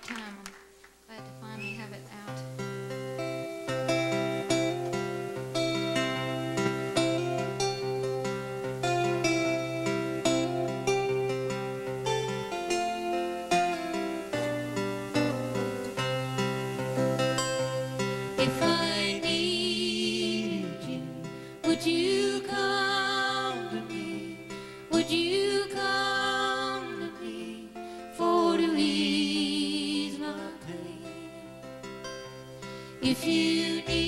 time. I'm glad to finally have it out. If I need you, would you? If you need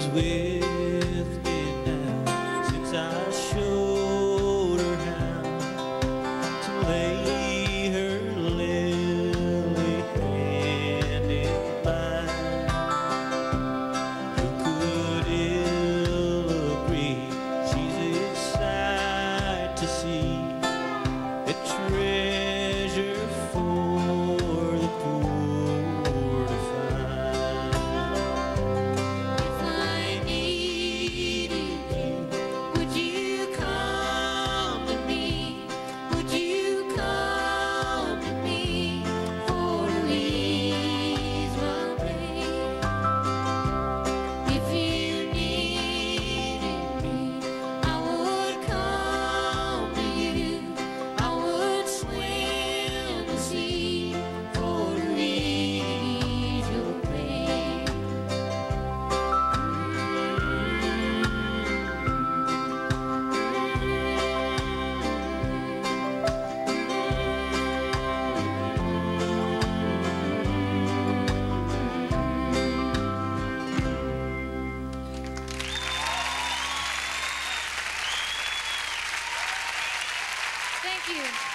is with me now since I showed. you.